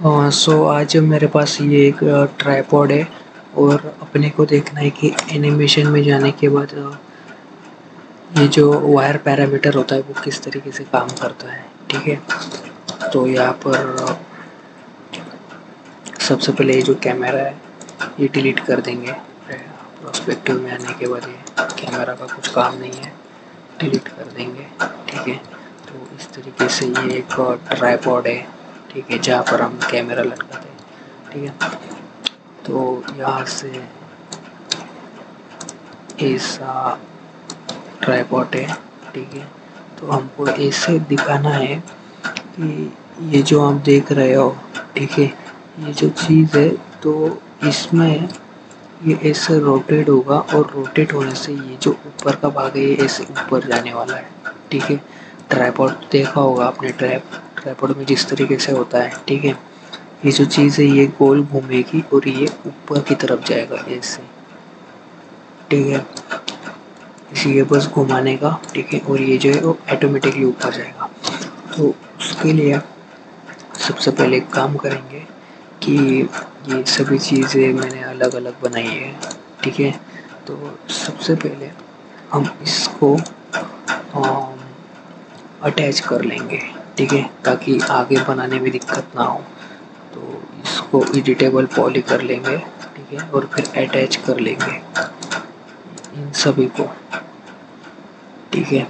सो आज मेरे पास ये एक ट्राईपॉड है और अपने को देखना है कि एनिमेशन में जाने के बाद ये जो वायर पैरामीटर होता है वो किस तरीके से काम करता है, ठीक है? तो यहाँ पर सबसे पहले ये जो कैमरा है, ये डिलीट कर देंगे। प्रोस्पेक्टिव में आने के बाद ये कैमरा का कुछ काम नहीं है डिलीट कर देंगे, ठीक है? तो इस तरीके से ये एक ट्राईपॉड है। ठीक है, जहाँ पर हम कैमरा लटकाते हैं, ठीक है? तो यहाँ से ऐसा ट्राईपॉट है, ठीक है? तो हमको ऐसे दिखाना है कि ये जो आप देख रहे हो, ठीक है, ये जो चीज़ है तो इसमें ये ऐसे रोटेट होगा और रोटेट होने से ये जो ऊपर का भाग है, ये ऐसे ऊपर जाने वाला है, ठीक है? ट्राईपॉट देखा होगा आपने ट्रैप ट्राईपॉड में जिस तरीके से होता है, ठीक है? ये जो चीज़ है, ये गोल घूमेगी और ये ऊपर की तरफ़ जाएगा, ऐसे। ठीक है? इसी के बस घुमाने का, ठीक है? और ये जो है, वो ऑटोमेटिकली ऊपर जाएगा। तो उसके लिए सबसे पहले एक काम करेंगे कि ये सभी चीज़ें मैंने अलग अलग बनाई है, ठीक है? तो सबसे पहले हम इसको अटैच कर लेंगे। ठीक है, ताकि आगे बनाने में दिक्कत ना हो। तो इसको एडिटेबल पॉली कर लेंगे, ठीक है, और फिर अटैच कर लेंगे इन सभी को, ठीक है।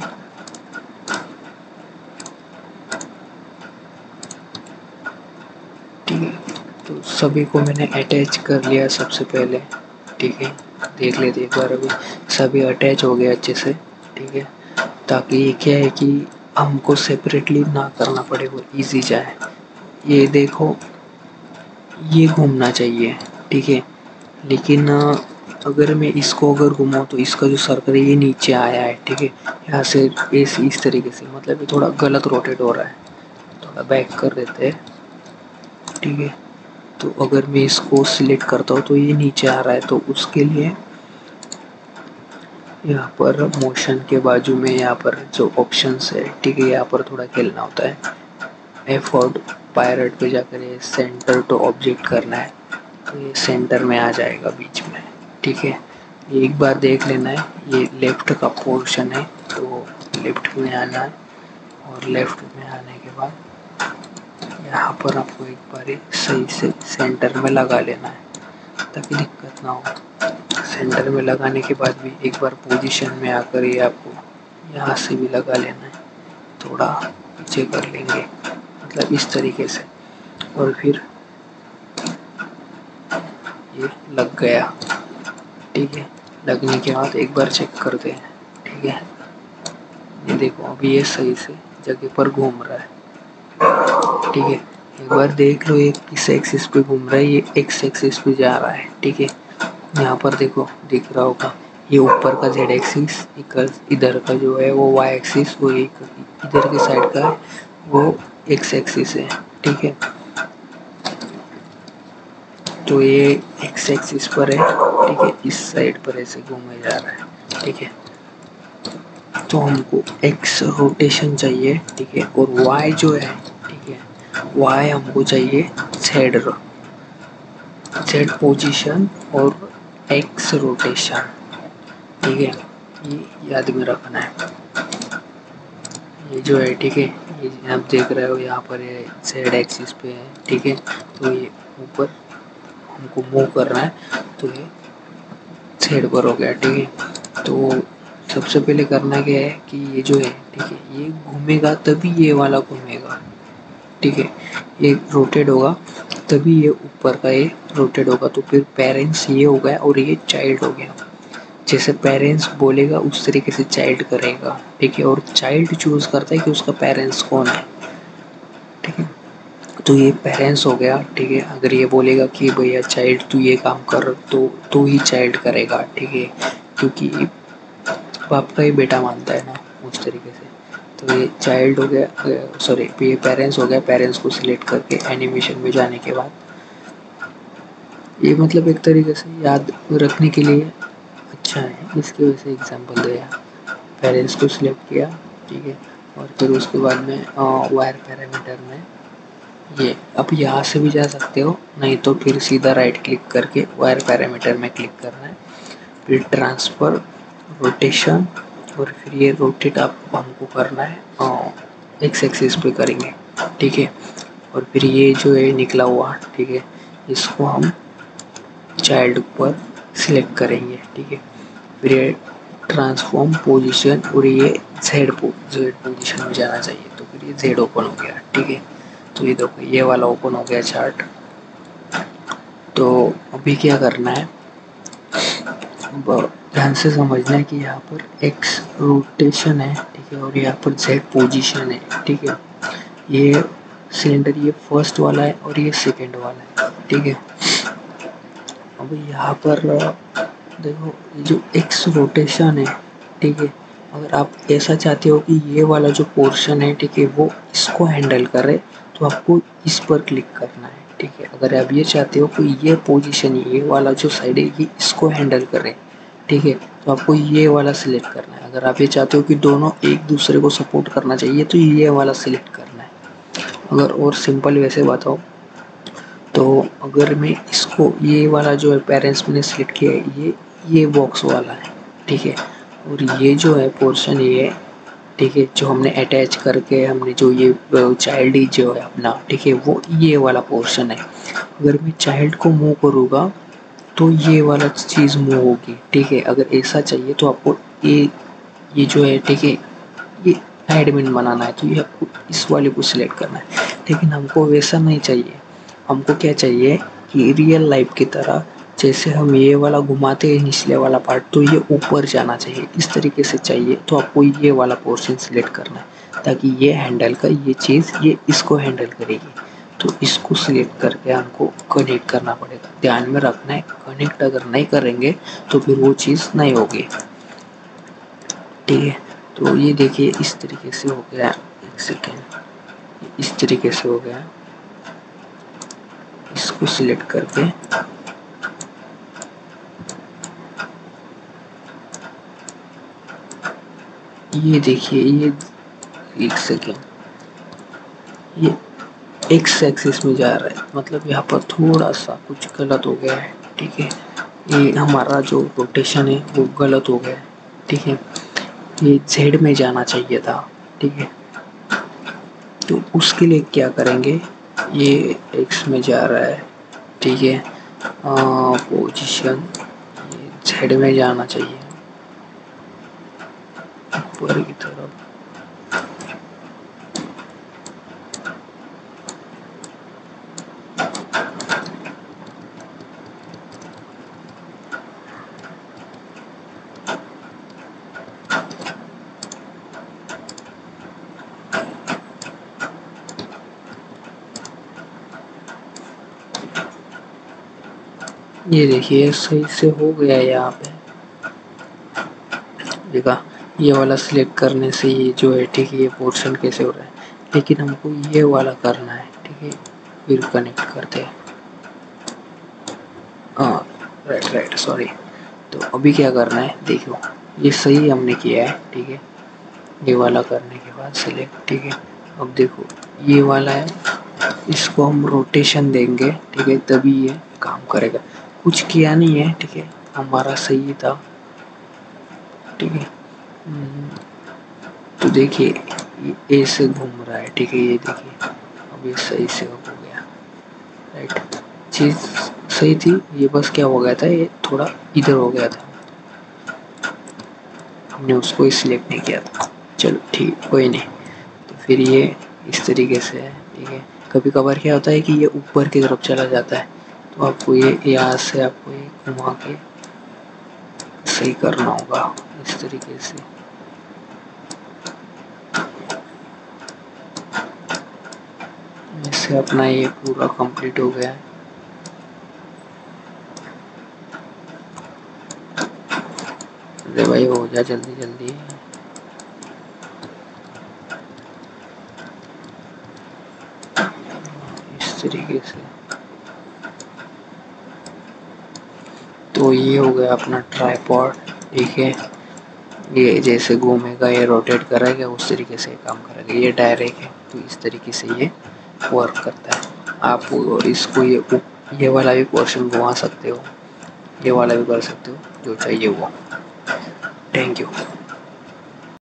ठीक है तो सभी को मैंने अटैच कर लिया सबसे पहले, ठीक है, देख लेते एक बार अभी। सभी अटैच हो गए अच्छे से, ठीक है, ताकि ये क्या है कि हमको सेपरेटली ना करना पड़े, वो इजी जाए। ये देखो, ये घूमना चाहिए, ठीक है? लेकिन, अगर मैं इसको अगर घुमाऊँ तो इसका जो सर्कल है, ये नीचे आया है, ठीक है? यहाँ से इस इस तरीके से मतलब ये थोड़ा गलत रोटेट हो रहा है। थोड़ा बैक कर देते हैं, ठीक है? तो अगर मैं इसको सिलेक्ट करता हूँ तो ये नीचे आ रहा है तो उसके लिए यहाँ पर मोशन के बाजू में यहाँ पर जो ऑप्शंस है, ठीक है, यहाँ पर थोड़ा खेलना होता है। एफ़ और पायरट पे जाकर ये सेंटर टू ऑब्जेक्ट करना है तो ये सेंटर में आ जाएगा बीच में, ठीक है। एक बार देख लेना है, ये लेफ़्ट का पोर्शन है तो लेफ़्ट में आना है, और लेफ़्ट में आने के बाद यहाँ पर आपको एक बार सही से सेंटर में लगा लेना है। ताकि दिक्कत ना हो। सेंटर में लगाने के बाद भी एक बार पोजीशन में आकर ये आपको यहाँ से भी लगा लेना है। थोड़ा पीछे कर लेंगे मतलब इस तरीके से। और फिर ये लग गया। ठीक है, लगने के बाद एक बार चेक करते हैं। ठीक है? ये देखो, अभी ये सही से जगह पर घूम रहा है। ठीक है? एक बार देख लो ये किस एक्सिस पे घूम रहा है, ये एक्स एक्सिस पे जा रहा है, ठीक है? यहाँ पर देखो, दिख रहा होगा, ये ऊपर का जेड एक्सिस इधर का जो है वो वाई एक्सिस वो एक इधर के साइड का है, वो एक्स एक्सिस है, ठीक है? तो ये एक्स एक्सिस पर है, ठीक है? इस साइड पर ऐसे घूमे जा रहा है, ठीक है? तो हमको एक्स रोटेशन चाहिए, ठीक है? और वाई जो है वाई हमको चाहिए जेड जेड पोजीशन और एक्स रोटेशन ठीक है? ये याद में रखना है। ये जो है, ठीक है? ये आप देख रहे हो, यहाँ पर ये जेड एक्सिस पे है, ठीक है? तो ये ऊपर हमको मूव करना है। तो ये सेड पर हो गया, ठीक है? तो सबसे पहले करना क्या है कि ये जो है, ठीक है? ये घूमेगा तभी ये वाला घूमेगा। ठीक है, ये रोटेट होगा, तभी ये ऊपर का ये रोटेट होगा तो फिर पेरेंट्स ये हो गया और ये चाइल्ड हो गया। जैसे पेरेंट्स बोलेगा, उस तरीके से चाइल्ड करेगा, ठीक है, और चाइल्ड चूज़ करता है कि उसका पेरेंट्स कौन है। ठीक है तो ये पेरेंट्स हो गया, ठीक है, अगर ये बोलेगा कि भैया चाइल्ड तू ये काम कर तो तू ही चाइल्ड करेगा, ठीक है, क्योंकि बाप का ही बेटा मानता है ना, उस तरीके से। तो ये चाइल्ड हो गया सॉरी ये पेरेंट्स हो गया पेरेंट्स को सिलेक्ट करके एनिमेशन में जाने के बाद। ये मतलब एक तरीके से याद रखने के लिए अच्छा है, इसकी वजह से एग्ज़ाम्पल दिया पेरेंट्स को सिलेक्ट किया, ठीक है, और फिर उसके बाद में वायर पैरामीटर में ये, अब यहाँ से भी जा सकते हो, नहीं तो फिर सीधा राइट क्लिक करके वायर पैरामीटर में क्लिक करना है। फिर ट्रांसफ़र रोटेशन और फिर ये रोटेट आप हमको करना है एक्स एक्सिस पे करेंगे, ठीक है? और फिर ये जो है निकला हुआ, ठीक है? इसको हम चाइल्ड पर सिलेक्ट करेंगे, ठीक है? फिर ये ट्रांसफॉर्म पोजीशन और ये जेड पो जेड पोजीशन में जाना चाहिए तो फिर ये जेड ओपन हो गया, ठीक है? तो ये देखो, ये वाला ओपन हो गया चार्ट तो अभी क्या करना है? ध्यान से समझना कि यहाँ पर एक्स रोटेशन है, ठीक है, और यहाँ पर जेड पोजीशन है, ठीक है। ये सिलेंडर ये फ़र्स्ट वाला है और ये सेकंड वाला है, ठीक है। अब यहाँ पर, देखो जो एक्स रोटेशन है, ठीक है, अगर आप ऐसा चाहते हो कि ये वाला जो पोर्शन है, ठीक है, वो इसको हैंडल करे तो आपको इस पर क्लिक करना है, ठीक है। अगर आप ये चाहते हो कि ये पोजीशन ये वाला जो साइड है, ये इसको हैंडल करे ठीक है तो आपको ये वाला सिलेक्ट करना है। अगर आप ये चाहते हो कि दोनों एक दूसरे को सपोर्ट करना चाहिए तो ये वाला सिलेक्ट करना है। अगर और सिंपल वैसे बताओ तो अगर मैं इसको, ये वाला जो है पेरेंट्स मैंने सिलेक्ट किया है, ये ये बॉक्स वाला है, ठीक है? और ये जो है पोर्शन ये ठीक है, जो हमने अटैच करके हमने जो ये चाइल्ड जो है अपना, ठीक है, वो ये वाला पोर्शन है। अगर मैं चाइल्ड को मूव करूँगा तो ये वाला चीज़ मूव होगी, ठीक है? अगर ऐसा चाहिए तो आपको ये ये जो है, ठीक है, ये एडमिन बनाना है तो ये आपको इस वाले को सिलेक्ट करना है। लेकिन हमको वैसा नहीं चाहिए। हमको क्या चाहिए कि रियल लाइफ की तरह जैसे हम ये वाला घुमाते हैं, निचले वाला पार्ट तो ये ऊपर जाना चाहिए। इस तरीके से चाहिए तो आपको ये वाला पोर्शन सिलेक्ट करना है, ताकि ये हैंडल का, ये चीज़, ये इसको हैंडल करेगी। तो इसको सिलेक्ट करके हमको कनेक्ट करना पड़ेगा। ध्यान में रखना है कनेक्ट अगर नहीं करेंगे तो फिर वो चीज़ नहीं होगी। ठीक है तो ये देखिए, इस तरीके से हो गया। एक सेकेंड इस तरीके से हो गया। इसको सिलेक्ट करके ये देखिए, ये एक सेकेंड ये एक्स एक्सिस में जा रहा है। मतलब यहाँ पर थोड़ा सा कुछ गलत हो गया है, ठीक है? ये हमारा जो रोटेशन है, वो गलत हो गया है, ठीक है? ये जेड में जाना चाहिए था, ठीक है? तो उसके लिए क्या करेंगे? ये एक्स में जा रहा है, ठीक है? पोजिशन जेड में जाना चाहिए। ऊपर की तरफ़ ये देखिए, सही से हो गया यहाँ पे। देखा, ये वाला सिलेक्ट करने से ये जो है, ठीक है, ये पोर्शन कैसे हो रहा है? लेकिन हमको ये वाला करना है, ठीक है? फिर कनेक्ट करते हैं। हाँ राइट राइट सॉरी तो अभी क्या करना है, देखो, ये सही हमने किया है, ठीक है? ये वाला करने के बाद सिलेक्ट ठीक है? अब देखो, ये वाला है इसको हम रोटेशन देंगे, ठीक है? तभी ये काम करेगा। कुछ किया नहीं है, ठीक है? हमारा सही था, ठीक है? तो देखिए ए घूम रहा है, ठीक है? ये देखिए, अब ये सही से हो गया। राइट चीज़ सही थी, ये बस क्या हो गया था? ये थोड़ा इधर हो गया था। हमने उसको सिलेक्ट नहीं किया था। चलो, ठीक, कोई नहीं। तो फिर ये इस तरीके से है, ठीक है? कभी कभार क्या होता है कि ये ऊपर की तरफ़ चला जाता है। तो आपको ये, यहाँ से आपको ये घुमा के सही करना होगा, इस तरीके से। इससे अपना ये पूरा कंप्लीट हो गया। है अरे भाई, हो जा जल्दी जल्दी तरीके से। तो ये हो गया अपना ट्राईपॉड ठीक है। ये जैसे घूमेगा, ये रोटेट करेगा, उस तरीके से काम करेगा। ये डायरेक्ट है तो इस तरीके से ये वर्क करता है। आप इसको ये ये वाला भी पोर्शन घुमा सकते हो। ये वाला भी कर सकते हो, जो चाहिए वो। Thank you